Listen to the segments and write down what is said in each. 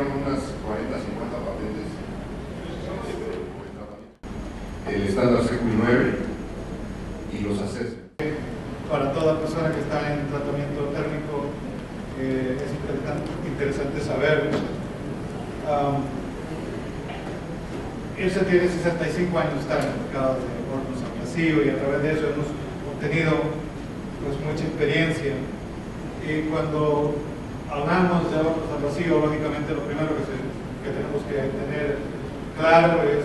unas 40, 50 patentes. El estándar SECUI 9 y los ACES. Para toda persona que está en tratamiento térmico, eh, es interesante, interesante saber. Um, Ilse tiene 65 años estar en el mercado de hornos vacío y a través de eso hemos obtenido pues, mucha experiencia. Y cuando hablamos de hornos al vacío, lógicamente lo primero que, tenemos que tener claro es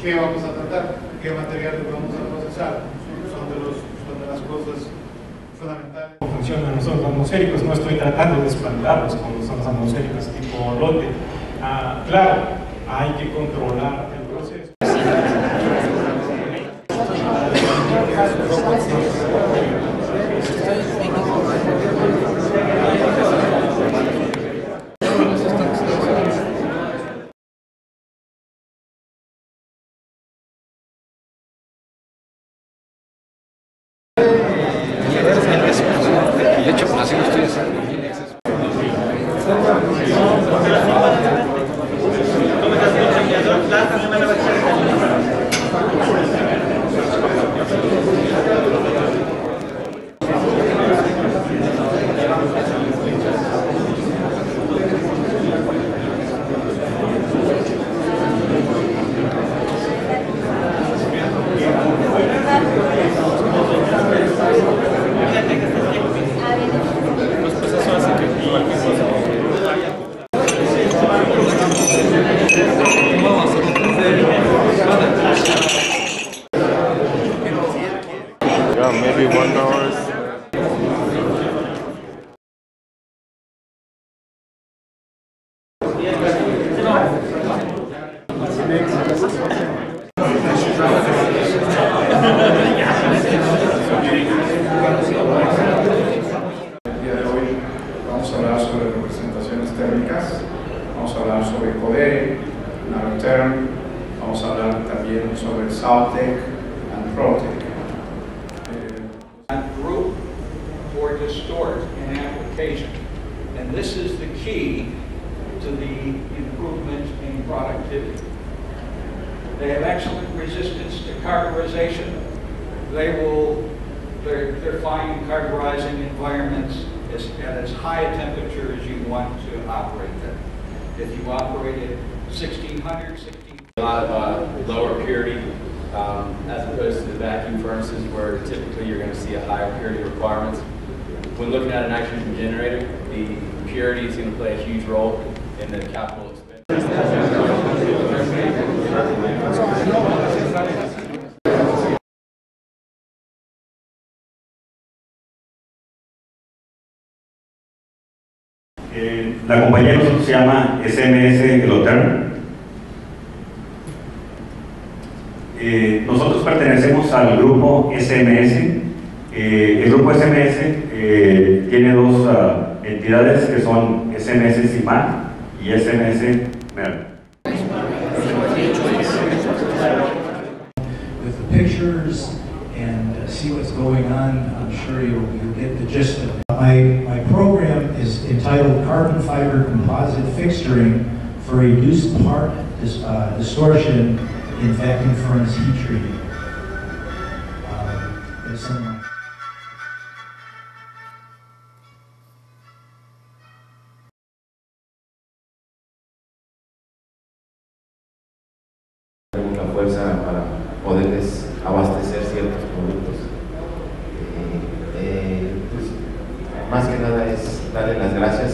qué vamos a tratar, qué materiales vamos a procesar. Son de, los, son de las cosas fundamentales. cómo funcionan los atmosféricos, no estoy tratando de espantarlos son los atmosféricos tipo lote. Ah, claro, hay que controlar el proceso. De hecho, así lo El día de hoy vamos a hablar sobre representaciones térmicas, vamos a hablar sobre CODERE, vamos a hablar también sobre Soutec and. Eh, group or distort an application. And this is the key to the improvement in productivity. They have excellent resistance to carburization. They will, they're, they're fine in carburizing environments as, at as high a temperature as you want to operate them. If you operate at 1600, 1600. a lot of uh, lower purity um, as opposed to the vacuum furnaces where typically you're going to see a higher purity requirements. When looking at a nitrogen generator, the purity is going to play a huge role in the capital expense. Eh, la compañía de nosotros se llama SMS Eloterm. Eh, nosotros pertenecemos al grupo SMS. Eh, el grupo SMS eh, tiene dos ah, entidades que son SMS CIMAC y SMS MER. pictures and uh, see what's going on. I'm sure you'll, you'll get the gist of it. My, my program is entitled Carbon Fiber Composite Fixturing for Reduced Part dis, uh, Distortion in Vacuum Furnace Heat Treating. Fuerza para poderles abastecer ciertos productos. Darle las gracias